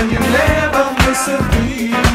and you never miss a beat.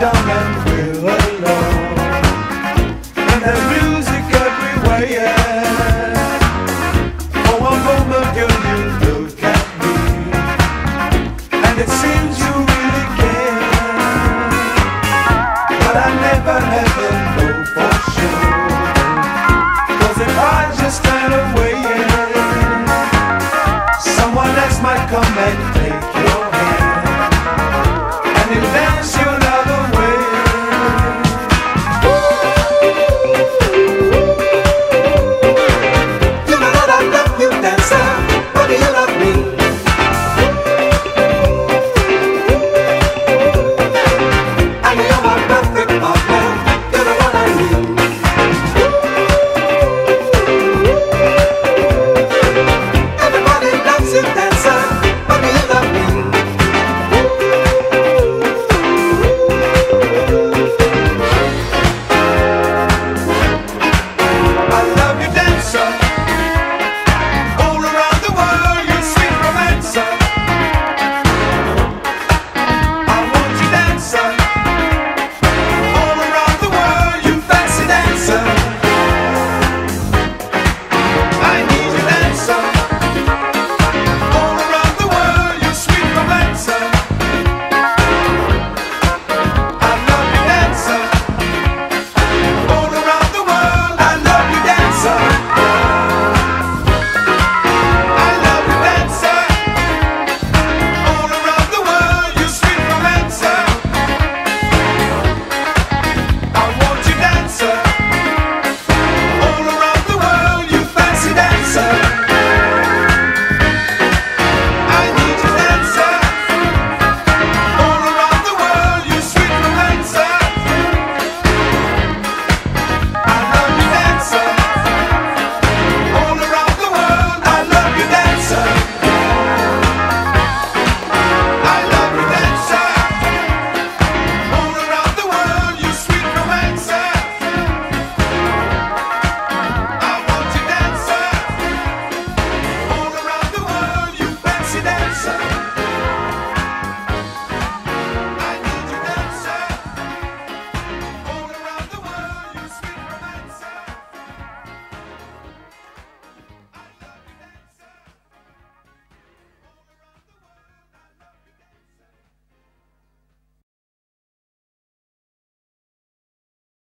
down and